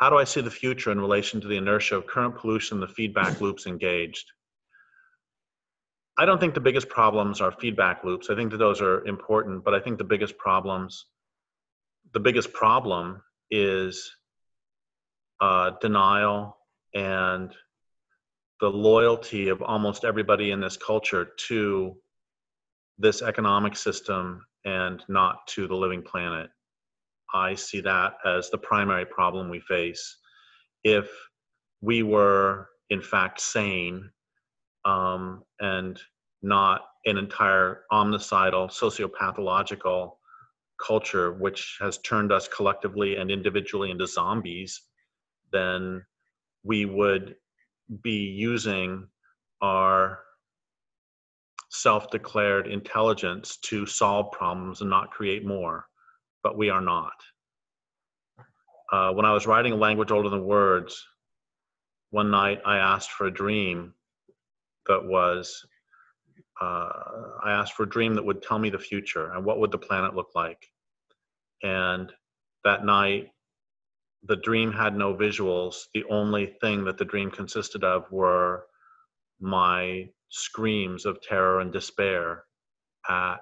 how do I see the future in relation to the inertia of current pollution, the feedback loops engaged? I don't think the biggest problems are feedback loops. I think that those are important, but I think the biggest problems, the biggest problem is uh, denial and the loyalty of almost everybody in this culture to this economic system and not to the living planet. I see that as the primary problem we face. If we were, in fact, sane um, and not an entire omnicidal, sociopathological culture, which has turned us collectively and individually into zombies, then we would be using our self declared intelligence to solve problems and not create more, but we are not. Uh, when I was writing a language older than words, one night I asked for a dream that was, uh, I asked for a dream that would tell me the future and what would the planet look like. And that night, the dream had no visuals. The only thing that the dream consisted of were my screams of terror and despair at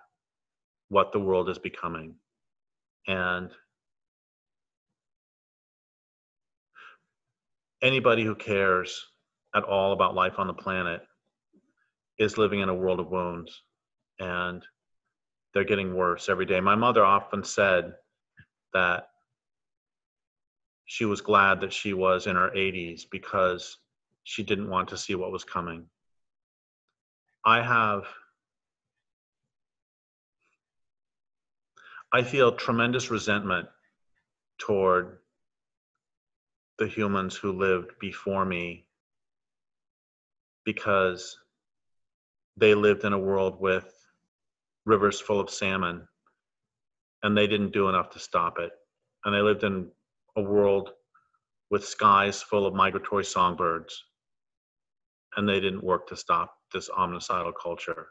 what the world is becoming. And anybody who cares at all about life on the planet is living in a world of wounds and they're getting worse every day. My mother often said that she was glad that she was in her 80s because she didn't want to see what was coming. I have, I feel tremendous resentment toward the humans who lived before me because they lived in a world with rivers full of salmon and they didn't do enough to stop it. And they lived in a world with skies full of migratory songbirds and they didn't work to stop this omnicidal culture.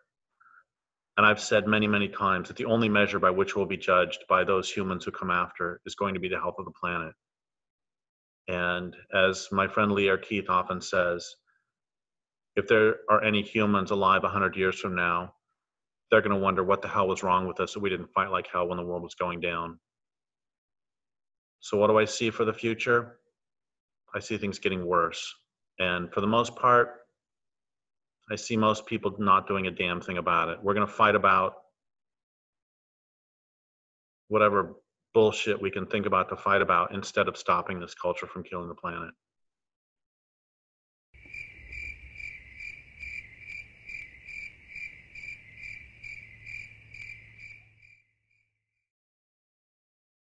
And I've said many, many times that the only measure by which we'll be judged by those humans who come after is going to be the health of the planet. And as my friend Lierre Keith often says, if there are any humans alive 100 years from now, they're going to wonder what the hell was wrong with us that we didn't fight like hell when the world was going down. So, what do I see for the future? I see things getting worse. And for the most part, I see most people not doing a damn thing about it. We're going to fight about whatever bullshit we can think about to fight about instead of stopping this culture from killing the planet.